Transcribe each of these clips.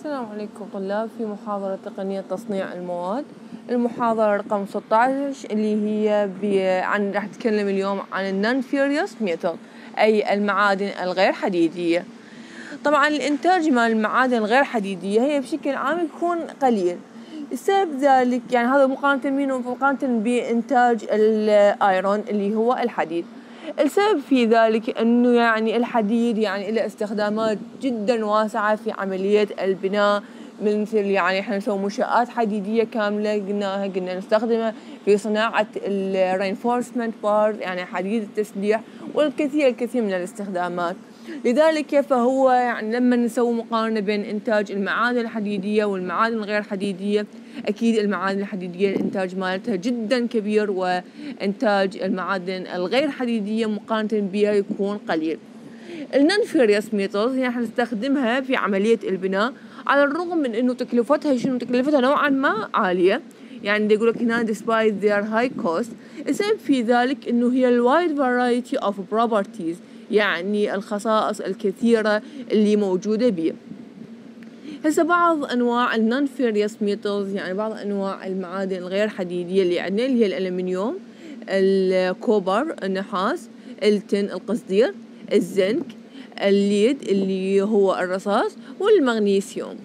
السلام عليكم طلاب في محاضرة تقنية تصنيع المواد. المحاضرة رقم 16 اللي هي عن راح نتكلم اليوم عن ال non-ferrous metal أي المعادن الغير حديدية. طبعا الإنتاج مال المعادن الغير حديدية هي بشكل عام يكون قليل. السبب ذلك يعني هذا مقارنة مقارنة بإنتاج ال iron اللي هو الحديد. السبب في ذلك أنه يعني الحديد يعني له استخدامات جدا واسعة في عملية البناء مثل يعني إحنا نسوي منشآت حديدية كاملة قلناها قلنا نستخدمه في صناعة ال reinforcement bar يعني حديد التسليح والكثير الكثير من الاستخدامات. لذلك فهو يعني لما نسوي مقارنة بين إنتاج المعادن الحديدية والمعادن الغير حديدية أكيد المعادن الحديدية الإنتاج مالتها جدا كبير وإنتاج المعادن الغير حديدية مقارنة بها يكون قليل. ال non-ferrous metal يعني نستخدمها في عملية البناء على الرغم من إنه تكلفتها شنو تكلفتها نوعا ما عالية. يعني يقول لك هنا despite their high cost السبب في ذلك إنه هي ال wide variety of properties. يعني الخصائص الكثيرة اللي موجودة بيه هسه بعض أنواع ال non-ferrous metals يعني بعض أنواع المعادن الغير حديدية اللي عندنا اللي هي الألمنيوم الكوبر النحاس التن القصدير الزنك الليد اللي هو الرصاص والمغنيسيوم.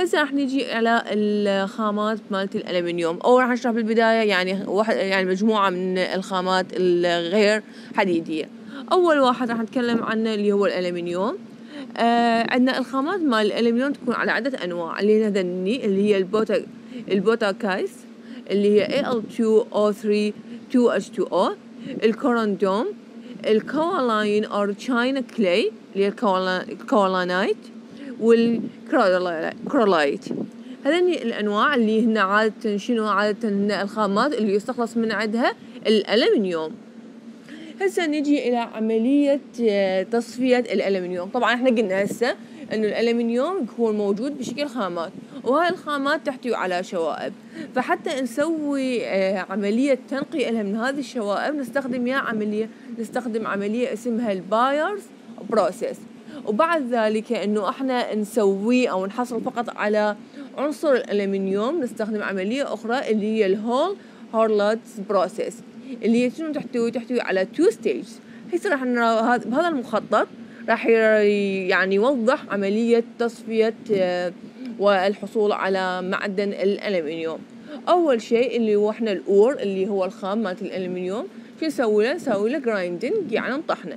هسه راح نجي على الخامات مالت الألمنيوم. أول راح نشرح بالبداية يعني واحد يعني مجموعة من الخامات الغير حديدية. أول واحد راح نتكلم عنه اللي هو الألمنيوم. آه عندنا الخامات مال الألمنيوم تكون على عدة أنواع. اللي هي اللي هي البوتا البوتاكايس اللي هي Al2O3 2H2O ال corundum ال kaolin or china clay اللي هي ال kaolinite وال cryolite هذين الأنواع اللي هن عادة شنو عادة هن الخامات اللي يستخلص من عندها؟ الألمنيوم. هسه نجي إلى عملية آه، تصفية الألمنيوم. طبعا إحنا قلنا هسه إنه الألمنيوم يكون موجود بشكل خامات وهاي الخامات تحتوي على شوائب. فحتى نسوي آه، عملية تنقية لها من هذه الشوائب نستخدم يا عملية نستخدم عملية اسمها ال Bayer's process وبعد ذلك إنه إحنا نسويه أو نحصل فقط على عنصر الألمنيوم نستخدم عملية أخرى اللي هي ال Hall-Héroult's process اللي شنو تحتوي تحتوي على two stage هسه راح بهذا المخطط راح يعني يوضح عملية تصفية آه، والحصول على معدن الألمنيوم. أول شيء اللي هو إحنا ال ore اللي هو الخام مالت الألمنيوم شو نسوي له؟ نسوي له grinding يعني نطحنه.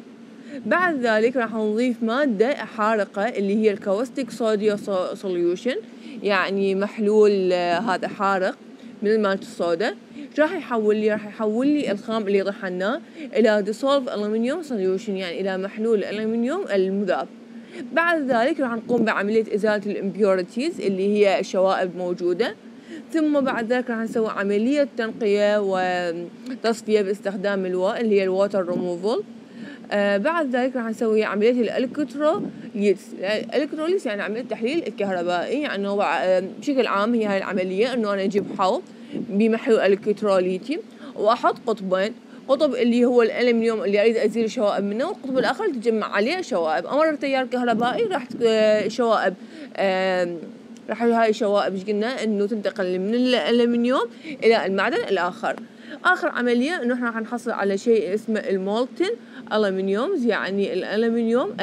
بعد ذلك راح نضيف مادة حارقة اللي هي ال caustic soda solution يعني محلول آه، هذا حارق من مالت الصودا. راح يحول لي راح يحول لي الخام اللي طحناه إلى dissolved aluminium solution يعني إلى محلول الالومنيوم المذاب. بعد ذلك راح نقوم بعملية إزالة ال impurities اللي هي الشوائب موجودة. ثم بعد ذلك راح نسوي عملية تنقية وتصفية باستخدام الواء اللي هي ريموفل آه بعد ذلك راح نسوي عملية ال electrolysis. ال electrolysis يعني عملية تحليل الكهربائي يعني آه، بشكل عام هي هاي العملية إنه أنا أجيب حوض بمحلول إلكتروليتي وأحط قطبين قطب اللي هو الألمنيوم اللي أريد أزيل الشوائب منه والقطب الآخر تجمع عليه شوائب. أمر تيار كهربائي راح شوائب راح هاي الشوائب إيش قلنا؟ إنه تنتقل من الألمنيوم إلى المعدن الآخر. آخر عملية إنه إحنا راح نحصل على شيء اسمه ال molten aluminium يعني الألمنيوم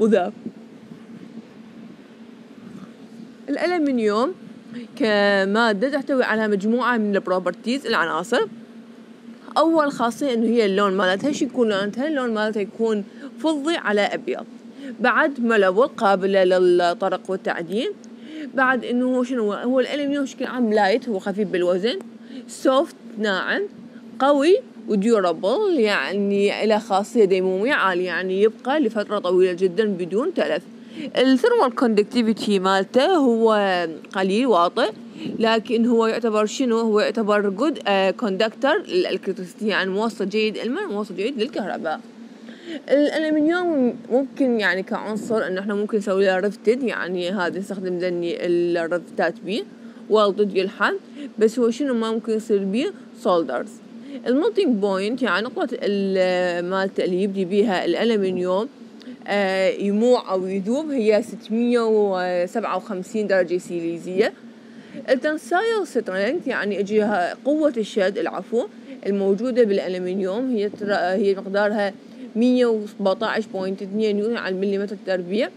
المذاب الألمنيوم كمادة تحتوي على مجموعة من ال properties العناصر. أول خاصية إنه هي اللون مالتها شو يكون لونتها اللون مالتها يكون فضي على أبيض. بعد malleable قابلة للطرق والتعدين بعد إنه شنو هو الألمنيوم بشكل عام light هو خفيف بالوزن. soft ناعم قوي و durable يعني له خاصية ديمومية عالية يعني يبقى لفترة طويلة جدا بدون تلف. ال thermal conductivity مالته هو قليل واطئ لكن هو يعتبر شنو؟ هو يعتبر good conductor لل electricity يعني موصل جيد الماء موصل جيد للكهرباء. الألمنيوم ممكن يعني كعنصر إنه إحنا ممكن نسوي له riveted يعني هذا نستخدم ذني ال rivetات بيه و welded يلحم بس هو شنو ما ممكن يصير بيه؟ soldered ال melting point يعني نقطة مالته اللي يبدي بيها الألمنيوم يموع أو يذوب هي ستمية وسبعة وخمسين درجة سيليزية. ال tensile strength يعني اجيها قوة الشد العفو الموجودة بالألمنيوم هي هي مقدارها مية وسبعتاعش point اثنين نيوتن على المليمتر تربيع.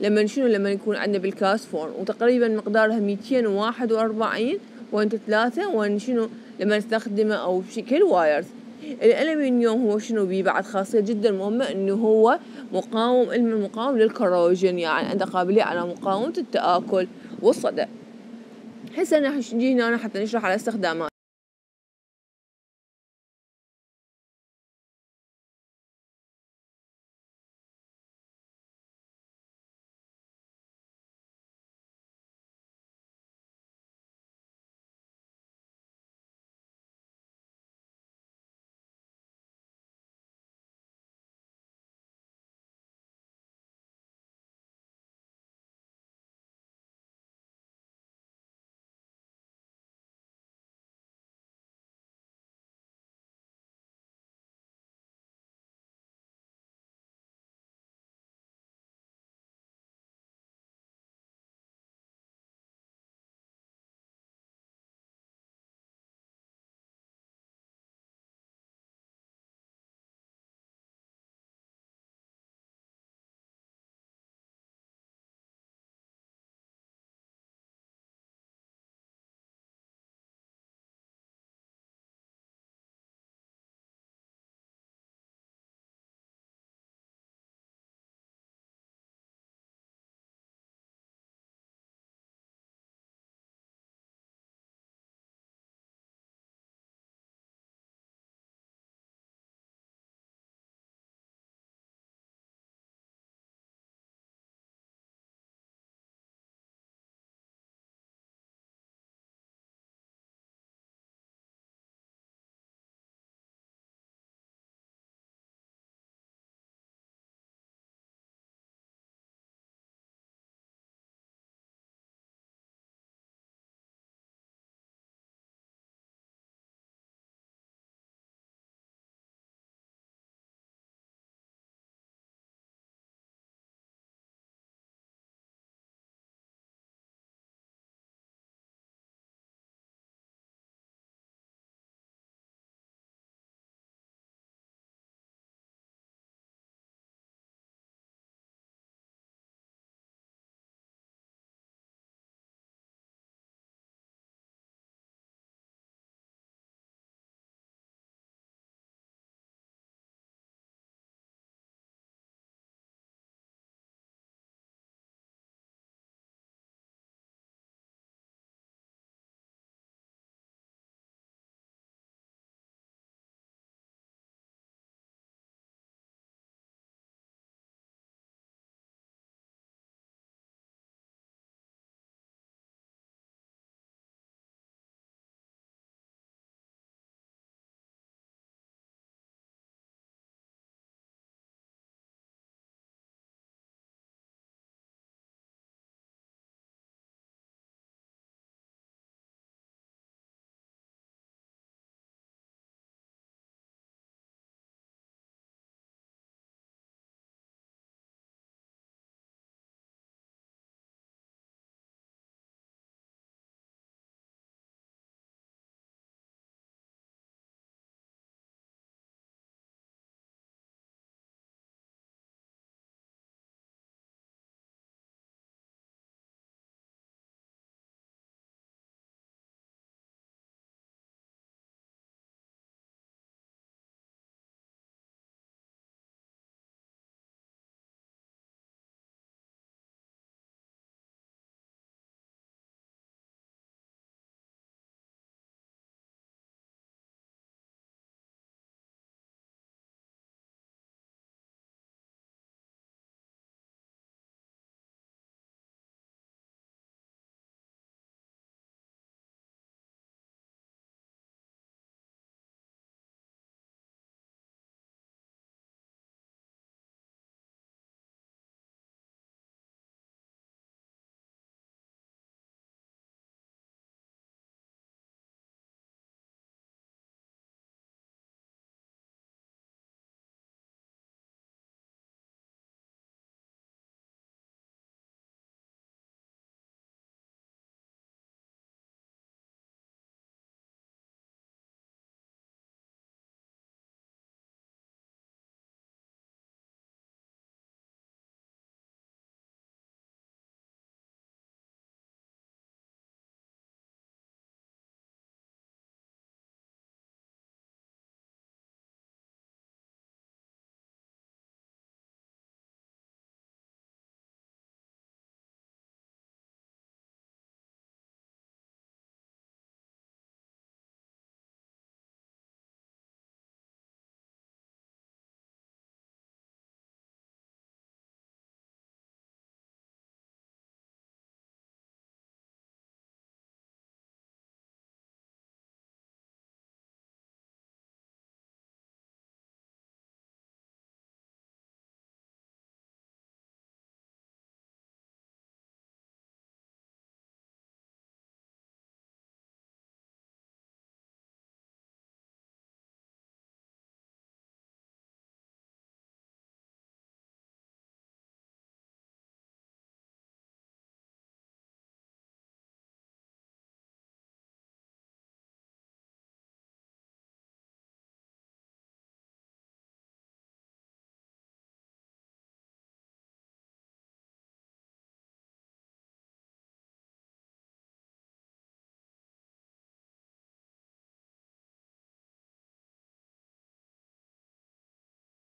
لما شنو؟ لما يكون عندنا بال cast form وتقريبا مقدارها ميتين وواحد وأربعين point ثلاثة وشنو لما نستخدمه أو بشكل وايرز الألمنيوم هو شنو؟ بيه بعد خاصية جدا مهمة إنه هو مقاوم علم مقاوم للكروجين يعني عنده قابلية على مقاومة التآكل والصدى هسه نجي هنا حتى نشرح على استخدامات.